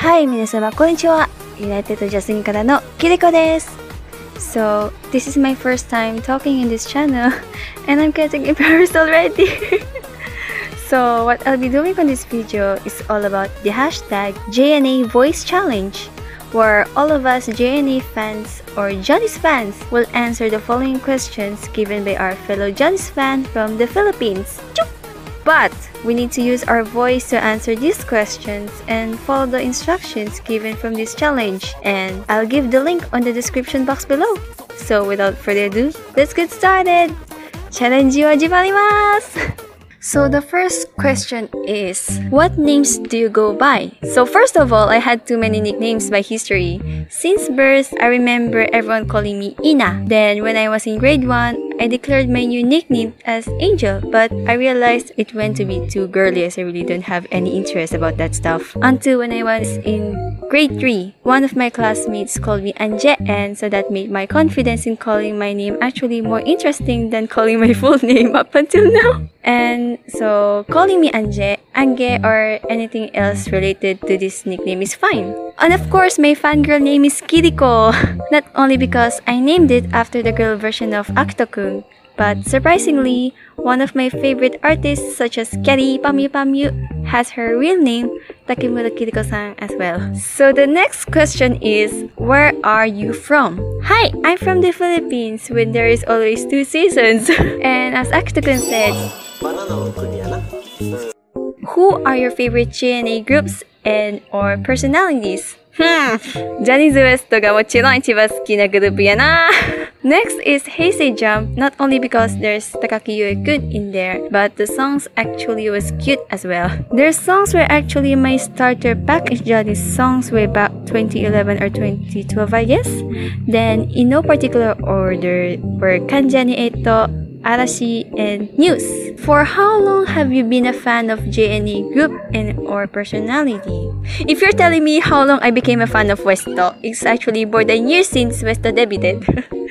Hi, 皆様、こんにちは。United Jasmine からのキリコです。So, this is my first time talking in this channel and I'm getting embarrassed already. so, what I'll be doing on this video is all about the hashtag J&A Voice Challenge where all of us J&A fans or Johnny's fans will answer the following questions given by our fellow Johnny's fan from the Philippines. Chup! But we need to use our voice to answer these questions and follow the instructions given from this challenge. And I'll give the link on the description box below. So without further ado, let's get started! チャレンジは始まります So the first question is, what names do you go by? So first of all, I had too many nicknames by history. Since birth, I remember everyone calling me Ina. Then when I was in grade 1, I declared my new nickname as Angel, but I realized it went to be too girly as I really don't have any interest about that stuff. Until when I was in grade 3, one of my classmates called me Anje, and so that made my confidence in calling my name actually more interesting than calling my full name up until now. And so calling me Anje, Ange, or anything else related to this nickname is fine. And of course, my fangirl name is Kiriko. Not only because I named it after the girl version of Akito-kun, but surprisingly, one of my favorite artists such as Kyary Pamyu Pamyu has her real name, Takemura Kiriko-san as well. So the next question is, where are you from? Hi, I'm from the Philippines when there is always two seasons. and as Akito-kun said, who are your favorite J&A groups and or personalities. Hmm, Johnny's West がもちろん一番好きなグループやな。Next is Hey! Say! JUMP, not only because there's Takaki Yuya-kun in there, but the songs actually was cute as well. Their songs were actually my starter package in songs way back 2011 or 2012, I guess. Then, in no particular order, were Kanjani Eight, Arashi, and News. For how long have you been a fan of J&A group and or personality? If you're telling me how long I became a fan of Westo, it's actually more than years since Westo debuted.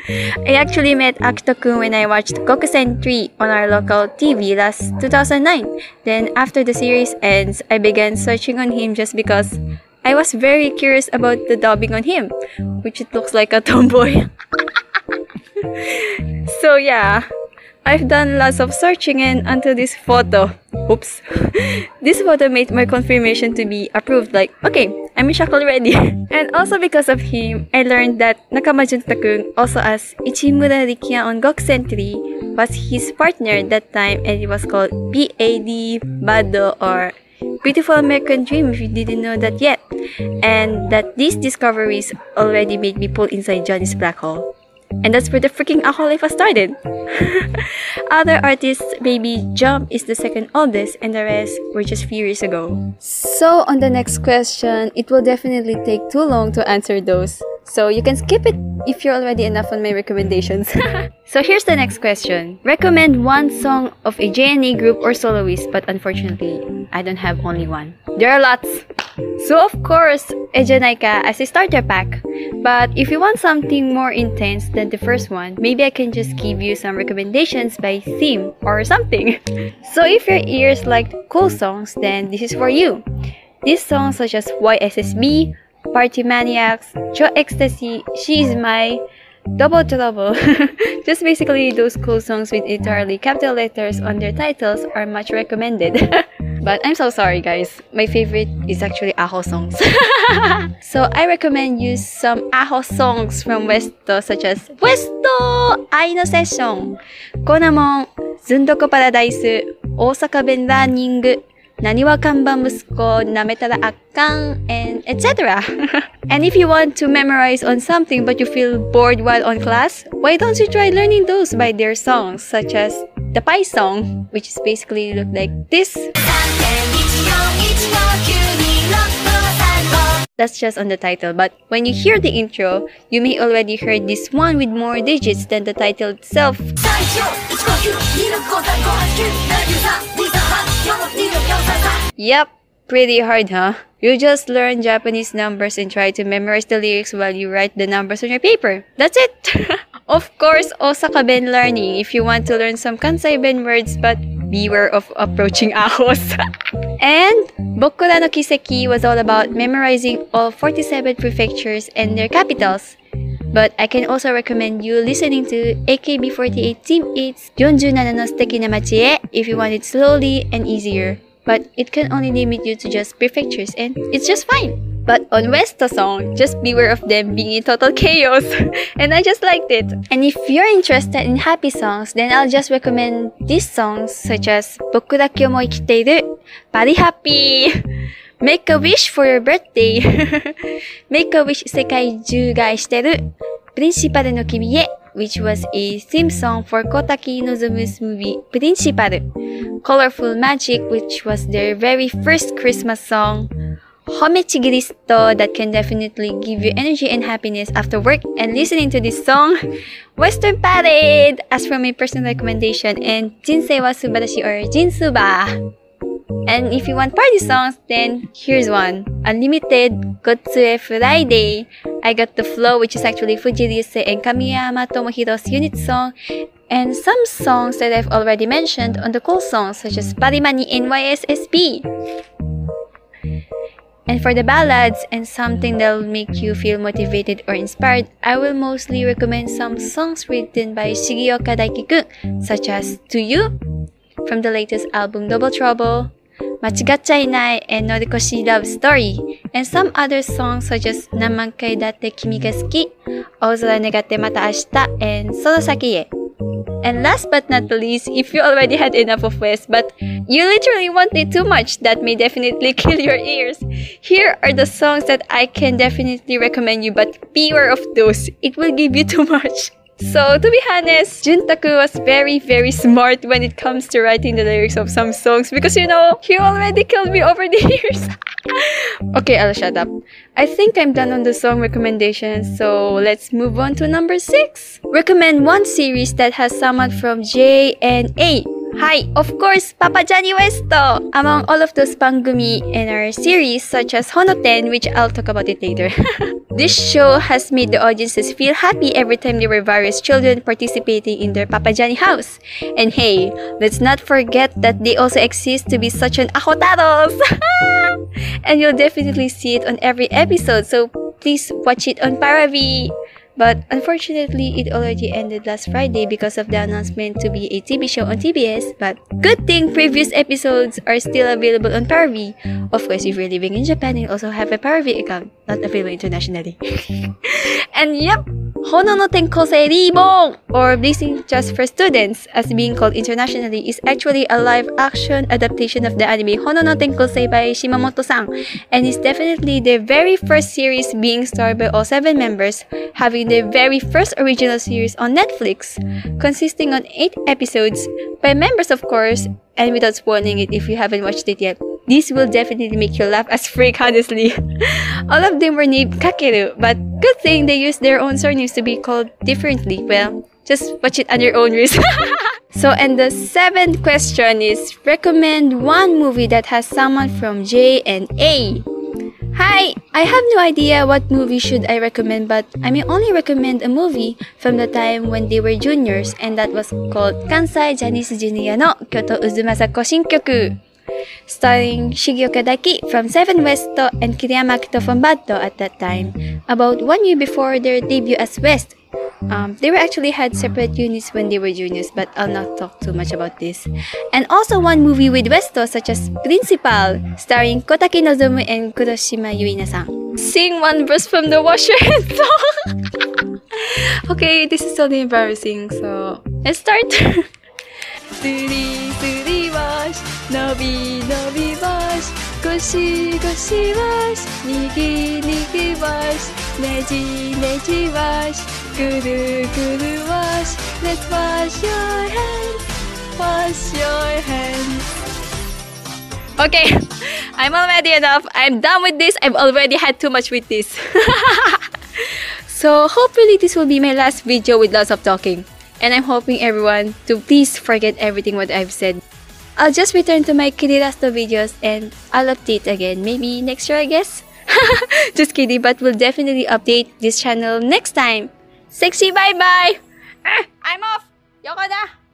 I actually met Akito-kun when I watched Gokusen 3 on our local TV last 2009. Then after the series ends, I began searching on him just because I was very curious about the dubbing on him, which it looks like a tomboy. so yeah, I've done lots of searching and until this photo. Oops. this photo made my confirmation to be approved like, okay, I'm in shock already. and also because of him, I learned that Nakama Junta-kun, also as Ichimura Rikiya on Gokusen 3, was his partner that time and it was called BAD Bado or Beautiful American Dream if you didn't know that yet. And that these discoveries already made me pull inside Johnny's black hole. And that's where the freaking Aholifa started. Other artists, Baby Jump is the second oldest, and the rest were just few years ago. So, on the next question, it will definitely take too long to answer those. So, you can skip it if you're already enough on my recommendations. so, here's the next question Recommend one song of a J&A group or soloist, but unfortunately, I don't have only one. There are lots. So, of course, Ejanaika as a starter pack. But if you want something more intense than the first one, maybe I can just give you some recommendations by theme or something. so if your ears like cool songs, then this is for you. These songs such as YSSB, Party Maniacs, Joe Ecstasy, She's My, Double Trouble, just basically those cool songs with entirely capital letters on their titles are much recommended. But I'm so sorry, guys. My favorite is actually Aho songs. so I recommend you some Aho songs from Westo, such as Westo Aino Session, Konamon, Zundoko Paradise, Osaka Ben Learning, Naniwa Kanban Musuko, Nametara Akkan, and etc. and if you want to memorize on something but you feel bored while on class, why don't you try learning those by their songs, such as the Pi song, which is basically look like this. That's just on the title, but when you hear the intro, you may already heard this one with more digits than the title itself. Yep, pretty hard, huh? You just learn Japanese numbers and try to memorize the lyrics while you write the numbers on your paper. That's it! Of course, Osaka Ben Learning if you want to learn some Kansai Ben words but beware of approaching ahos. and Bokura no Kiseki was all about memorizing all 47 prefectures and their capitals. But I can also recommend you listening to AKB48 Team 8's Yonjunana no Suteki na Machi if you want it slowly and easier. But it can only limit you to just prefectures and it's just fine. But on Westa song, just beware of them being in total chaos. and I just liked it. And if you're interested in happy songs, then I'll just recommend these songs such as 僕だけ思い生きている Body Happy Make a wish for your birthday Make a wish 世界中が愛してる Principal の君へ which was a theme song for Kotaki Nozomu's movie Principal Colorful Magic which was their very first Christmas song Homechigiristo that can definitely give you energy and happiness after work and listening to this song Western Parade as from my personal recommendation and Jinsei wa Subarashi or Jinsuba and if you want party songs, then here's one. Unlimited Gotsue Friday. I Got the Flow, which is actually Fujii Ryusei and Kamiyama Tomohiro's unit song. And some songs that I've already mentioned on the cool songs, such as Parimani NYSSB. And for the ballads and something that'll make you feel motivated or inspired, I will mostly recommend some songs written by Shigeoka Daiki-kun, such as To You from the latest album Double Trouble, Machigacha Inai and Norikoshi Love Story, and some other songs such as Namankai Date Kimi ga Suki, Ozora Negate Mata Ashita, and Sodosaki. And last but not the least, if you already had enough of West, but you literally want it too much, that may definitely kill your ears. Here are the songs that I can definitely recommend you, but beware of those. It will give you too much. So, to be honest, Junta-kun was very, very smart when it comes to writing the lyrics of some songs because, you know, he already killed me over the years. okay, I'll shut up. I think I'm done on the song recommendations, so let's move on to number 6. Recommend one series that has someone from J and A. Hi, of course, Papa Johnny Westo! Among all of those pangumi in our series, such as Honoten, which I'll talk about it later. this show has made the audiences feel happy every time there were various children participating in their Papa Johnny house. And hey, let's not forget that they also exist to be such an ahotaros! and you'll definitely see it on every episode, so please watch it on Paravi! But unfortunately, it already ended last Friday because of the announcement to be a TV show on TBS. But good thing previous episodes are still available on Paravi. Of course, if you're living in Japan, you also have a Paravi account, not available internationally. and yep, Hono no Tenkosei Reborn, or Blazing Transfer Students, as being called internationally, is actually a live-action adaptation of the anime Hono no by Shimamoto-san, and is definitely the very first series being starred by all seven members, having the very first original series on Netflix, consisting on eight episodes, by members of course, and without spoiling it if you haven't watched it yet. This will definitely make you laugh as freak, honestly. All of them were named Kakeru, but good thing they used their own surnames to be called differently. Well, just watch it on your own risk. so, and the seventh question is recommend one movie that has someone from J and A. Hi, I have no idea what movie should I recommend, but I may only recommend a movie from the time when they were juniors, and that was called Kansai Johnny's Junior no Kyoto Uzumasa Shinkoku starring Shigeoka Daiki from Seven Westo and Kiriyama Baddo at that time. About one year before their debut as West, um, they were actually had separate units when they were juniors, but I'll not talk too much about this. And also one movie with Westo such as Principal, starring Kotaki Nozomu and Kuroshima Yuina-san. Sing one verse from the Wash Your Hands song! okay, this is totally embarrassing, so let's start! スリスリワシ伸び伸びワシゴシゴシワシにぎにぎワシねじねじワシぐるぐるワシ Let's wash your hands wash your hands Okay, I'm already enough. I'm done with this. I've already had too much with this. so hopefully this will be my last video with lots of talking and I'm hoping everyone to please forget everything what I've said. I'll just return to my Kirirasto videos and I'll update again, maybe next year I guess? just kidding, but we'll definitely update this channel next time. Sexy bye bye! Eh, I'm off! Yoko